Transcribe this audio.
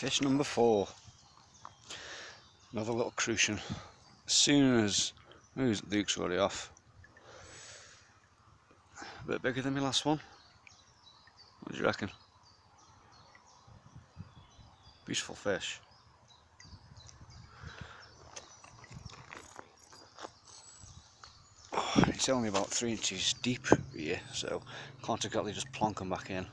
Fish number four. Another little crucian. As soon as who's Luke's already off. A bit bigger than my last one. What do you reckon? Beautiful fish. Oh, it's only about three inches deep here, so can't exactly just plonk them back in.